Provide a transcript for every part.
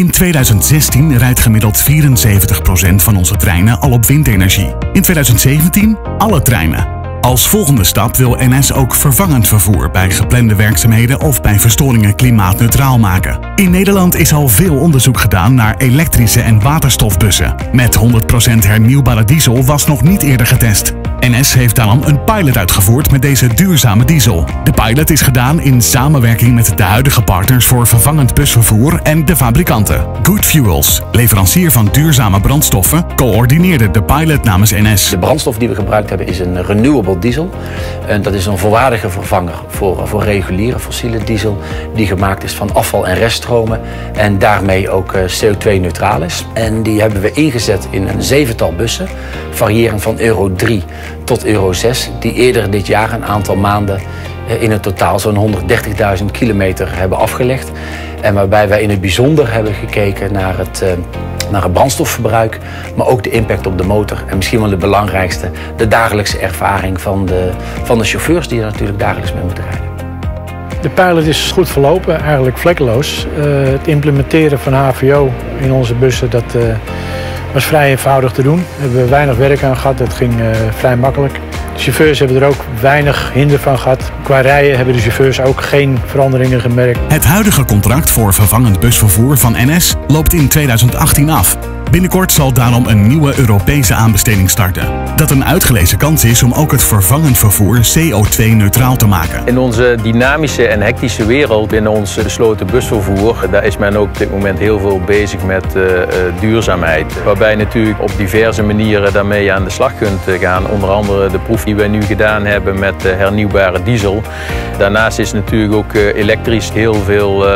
In 2016 rijdt gemiddeld 74% van onze treinen al op windenergie. In 2017 alle treinen. Als volgende stap wil NS ook vervangend vervoer bij geplande werkzaamheden of bij verstoringen klimaatneutraal maken. In Nederland is al veel onderzoek gedaan naar elektrische en waterstofbussen. Met 100% hernieuwbare diesel was nog niet eerder getest. NS heeft daarom een pilot uitgevoerd met deze duurzame diesel. De pilot is gedaan in samenwerking met de huidige partners voor vervangend busvervoer en de fabrikanten. Good Fuels, leverancier van duurzame brandstoffen, coördineerde de pilot namens NS. De brandstof die we gebruikt hebben is een renewable diesel. En dat is een volwaardige vervanger voor, voor reguliere fossiele diesel die gemaakt is van afval en reststromen en daarmee ook eh, CO2-neutraal is. En die hebben we ingezet in een zevental bussen, variërend van Euro 3 tot Euro 6, die eerder dit jaar een aantal maanden eh, in het totaal zo'n 130.000 kilometer hebben afgelegd. En waarbij wij in het bijzonder hebben gekeken naar het, eh, naar het brandstofverbruik, maar ook de impact op de motor. En misschien wel het belangrijkste, de dagelijkse ervaring van de, van de chauffeurs die er natuurlijk dagelijks mee moeten rijden. De pilot is goed verlopen, eigenlijk vlekkeloos. Uh, het implementeren van HVO in onze bussen, dat was vrij eenvoudig te doen. Daar hebben we weinig werk aan gehad, dat ging uh, vrij makkelijk. De chauffeurs hebben er ook weinig hinder van gehad. Qua rijden hebben de chauffeurs ook geen veranderingen gemerkt. Het huidige contract voor vervangend busvervoer van NS loopt in 2018 af. Binnenkort zal daarom een nieuwe Europese aanbesteding starten. Dat een uitgelezen kans is om ook het vervangend vervoer CO2-neutraal te maken. In onze dynamische en hectische wereld binnen ons besloten busvervoer, daar is men ook op dit moment heel veel bezig met uh, duurzaamheid. Waarbij natuurlijk op diverse manieren daarmee aan de slag kunt eh, gaan. Onder andere de proef die wij nu gedaan hebben met hernieuwbare diesel. Daarnaast is natuurlijk ook elektrisch heel veel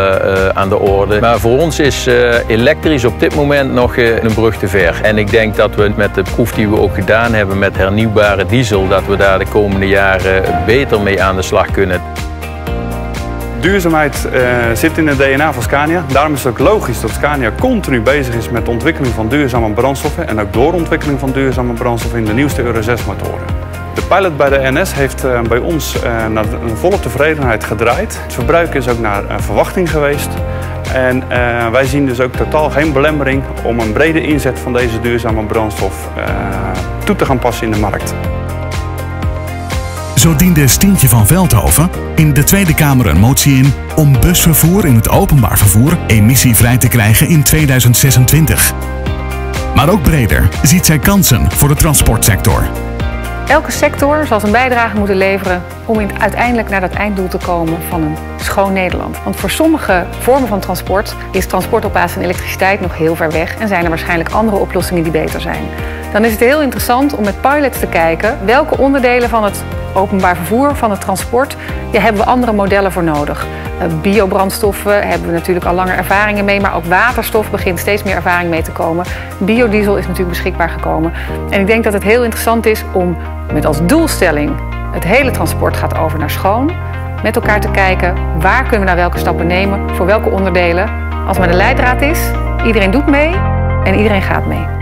aan de orde. Maar voor ons is elektrisch op dit moment nog een brug te ver. En ik denk dat we met de proef die we ook gedaan hebben met hernieuwbare diesel, dat we daar de komende jaren beter mee aan de slag kunnen. Duurzaamheid uh, zit in het DNA van Scania. Daarom is het ook logisch dat Scania continu bezig is met de ontwikkeling van duurzame brandstoffen en ook doorontwikkeling van duurzame brandstoffen in de nieuwste Euro 6 motoren. De pilot bij de NS heeft uh, bij ons uh, naar volle tevredenheid gedraaid. Het verbruik is ook naar verwachting geweest. En uh, wij zien dus ook totaal geen belemmering om een brede inzet van deze duurzame brandstof uh, toe te gaan passen in de markt. Zo diende Stientje van Veldhoven in de Tweede Kamer een motie in om busvervoer in het openbaar vervoer emissievrij te krijgen in 2026. Maar ook breder ziet zij kansen voor de transportsector. Elke sector zal zijn bijdrage moeten leveren om uiteindelijk naar dat einddoel te komen van een schoon Nederland. Want voor sommige vormen van transport is transport op basis van elektriciteit nog heel ver weg en zijn er waarschijnlijk andere oplossingen die beter zijn. Dan is het heel interessant om met pilots te kijken welke onderdelen van het openbaar vervoer, van het transport, ja, hebben we andere modellen voor nodig. Eh, biobrandstoffen hebben we natuurlijk al langer ervaringen mee, maar ook waterstof begint steeds meer ervaring mee te komen. Biodiesel is natuurlijk beschikbaar gekomen. En ik denk dat het heel interessant is om met als doelstelling het hele transport gaat over naar schoon. Met elkaar te kijken waar kunnen we nou welke stappen nemen, voor welke onderdelen. Als maar de leidraad is, iedereen doet mee en iedereen gaat mee.